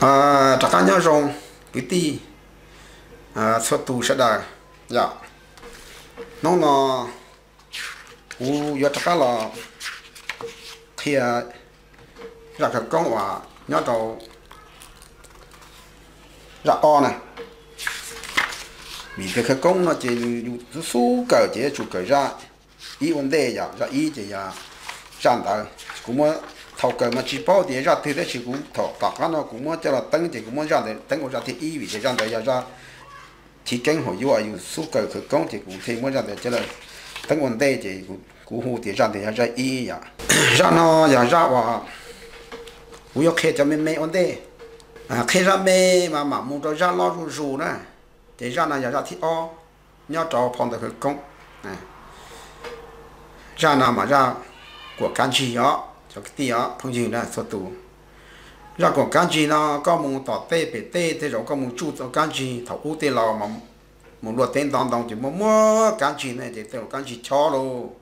à chắc chắn nhau rồi cái ti. À xuất tù sẽ đời dạ. Nó nó u giờ cá là thì ra cái công quả nhau đầu dạ o này. Vì cái công nó chỉ số cỡ chỉ chủ cỡ ra. Ý vấn đề dạ ra ý chỉ là chẳng tới cũng mới thầu cái mà chỉ bảo thì ra thì đấy chỉ cũng thọ, tạc cái nó cũng muốn cho là tăng thì cũng muốn ra để tăng cũng ra thì ý vì thế ra để ra chỉ kinh hồi yêu yêu số cờ khởi công thì cũng thì muốn ra để cho là tăng còn đây thì cũng cũng hồ thì ra để ra ra ý ya ra nó ya ra và cũng có khi cho mình mấy ổn đây à khi ra mê mà mà muốn cho ra lo rù rù nè thì ra là ya ra thì o nhau trò phòng được khởi công à ra nào mà ra của can chi đó cho cái tia phong gì là số tù. Ra còn cái gì nó có một tỏ tê bể tê, thế rồi có một chút cho cái gì thầu u tê lò mà một luật tên đòn đòn chỉ mua mua can này, thì tao cái gì cho luôn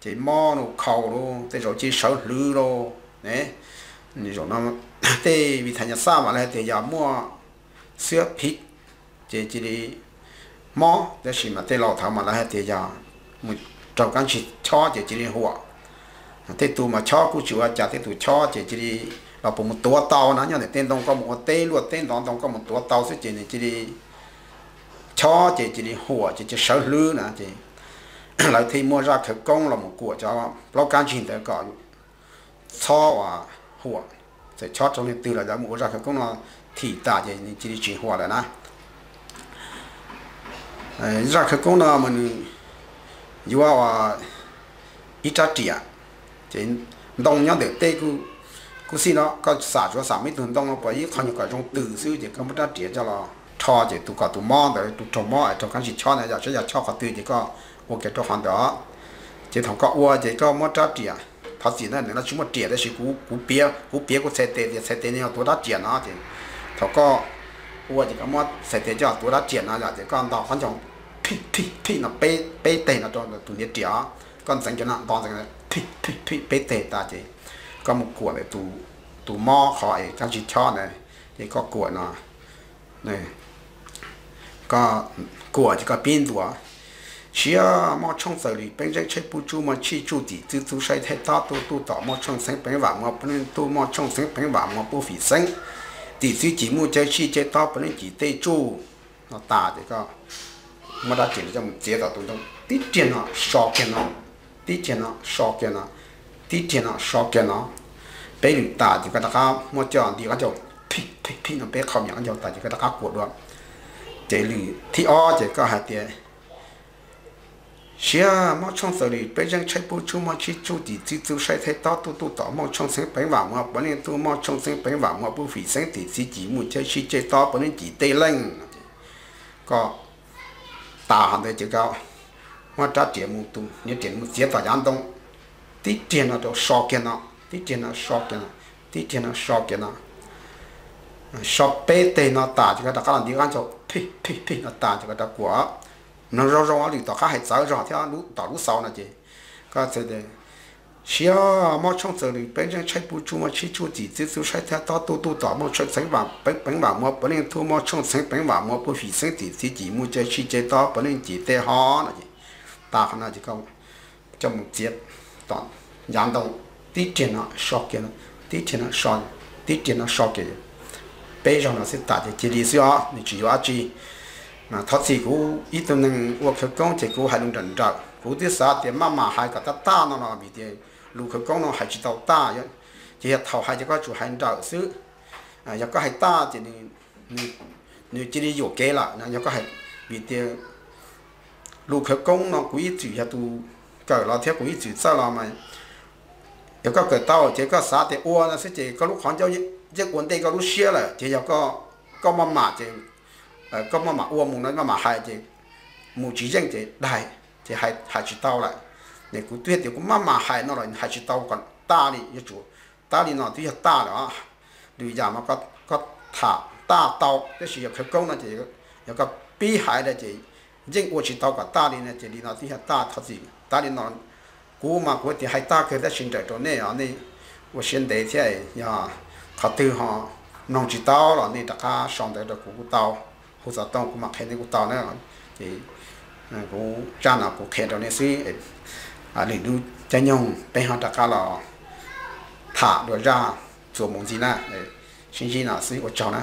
chỉ mò nó khẩu luôn thế rồi chỉ sợ lư luôn đấy rồi nó tê, vì thành nhà sa mà lại thì giờ mua sữa thịt chỉ chỉ đi mò để xí mà tê lò thảo mà lại thì giờ một trâu cái gì cho, chỉ chỉ đi hoa thế tu mà cho cú chịu chả thế tu cho chỉ chỉ đi là bộ một tua tàu nó nhớ để tên đông có một tên luôn tên đông đông có một tua tàu sẽ chỉ này chỉ đi cho chỉ chỉ đi hùa chỉ chỉ sở lư nè chỉ lại thì mua ra khởi công là một của cho lo can chỉ tới cọ cho và hùa sẽ cho trong này từ là đã mua ra khởi công là thì ta chỉ chỉ đi chỉ hùa rồi nè ra khởi công là mình yêu à ít ra tiền chỉ đông nhau để tê cứ cứ xin nó có xả cho xả mấy tuần đông nó bởi khó những cái trong từ xíu chỉ có một đá trẻ cho nó cho chỉ tụ cả tụ mò đấy tụ trồng mò ở cái gì cho này giờ sẽ giờ cho cả từ chỉ có một cái cho hoàn đó chỉ thằng có ua chỉ có một đá trẻ thà chỉ là nó chúng một trẻ đấy chỉ cú cú bia cú bia cú xe tê xe tê nhau tụ đá trẻ nó chỉ thằng có ua chỉ có một xe cho tụ đá trẻ nó giờ chỉ có đào hoàn trọng phi phi phi nó bê bê tê nó cho tụ nhiệt trẻ con dành cho nó toàn dành thịt thịt thịt, bế tệ ta chỉ có một của để tù tù mò khỏi các chị cho này. Thì có của nó. Này. Có của thì có pin tù chỉ ờ, mò trong sở lý bên trên chơi bù chú mà chi chú thì tư chú sai thay ta tu tu tỏ mò trong sáng bánh vàng mò bên tu mò trong sáng bánh vàng mò bù phỉ sáng tỷ sư chỉ mua chơi chi chơi to bên chỉ tê chú nó ta thì có. Mà đã chỉ cho một chế tạo tụ tông tiết tiền họ sọ kiện họ tí tiền nó sọ cái nó tí tiền nó sọ cái nó bé giờ ta thì cái đó mua cho đi cái chỗ phi phi phi nó bé không nhận chỗ ta chỉ thì cái đó của đó chế lì thì ó chế có hai tiền xia mà trong sở lì bé giờ chạy bộ chú mà chỉ chú thì chỉ chú sai thay đó tu tu đó mà trong sinh bệnh vàng mà vấn đề tu mà trong sinh bệnh vào mà 不 phải sinh thì chỉ chỉ muốn chơi chỉ chơi đó vấn đề chỉ tê lên có ta hẳn đấy chỉ có mà trả tiền một tu như tiền một chế tài giang đông tí tiền nó đâu sọ cái nó tí tiền nó sọ cái nó tí tiền nó sọ cái nó sọ bê tê nó ta chỉ có đặt cái làm đi ăn cho phi phi phi nó ta chỉ có đặt quả nó rau rau đi tao khai giáo rồi theo lú tao lú sau này chứ có thế đấy xia mà trong giờ này bên trên chạy bù chú mà chỉ chú chỉ chỉ chú chạy theo đó tu tu đó mà chạy sáng vàng bên bên vàng mà bên nên thu mà trong sáng bên vàng mà bù phí sáng thì chỉ chỉ mua chơi chỉ chơi đó bên nên chỉ tê ho này ta khả năng ta khana ji ka chom chiet ton yan dong ti chen na shock ke ti chen na shock ti chen na shock ke pe jong na se ta de ji li si a ni chỉ wa ji mà thọ chỉ cũng ít tuần nâng uống khẩu công chỉ cũ hai lùng trần trạc cũ thứ sáu thì má mà hai cái ta ta nó nó bị tiền lù khẩu công nó hay chỉ tàu ta vậy chỉ là thầu hai chỉ có chủ hai trạc xứ à giờ có hai ta thì nên nên chỉ đi dụ kế là nó giờ có hai bị tiền ละนะยังก็หายบีเดียลูกเขาก็น้องกุยจืดya tu เกิดเราเทียบกุยจืดซะเราไหมยังก็เกิดเต้าเจ๊ก็สาแต่อ้วนนะสิเจ๊ก็ลูกของเจ้าเจ๊อ้วนเด็กก็ลูกเชี่ยเลยเจ๊ยังก็ก็มาหมาเจ๊เออก็มาหมาอ้วนมุงนั้นมาหมาหายเจ๊หมู่จีเจ้งเจ๊ได้เจ๊หายหายจิตเต้าเลย này cũng tuyệt thì cũng mà mà hay nó rồi hay chỉ tàu còn ta đi như chủ ta đi nó thì ta đó đi giờ mà có có thả ta tàu cái gì cái công nó chỉ có cái bi hại là chỉ jeng o chi tau ka ta đi ne te đi nào thì ha ta thật gì, ta đi nào, ku ma ku thì hay ta cái đó shin ta to ne à ne wo shin de ti ai ya tha tu ha nong chi tao la ne ta ka shong de de ku ku tao hu sa tong ku ma khe ne ku tao ne thì ku cha na ku khe to ne suy à li du cha nhung pe ha ta cả là tha do ra zo mong ji na shin ji na si wo chao na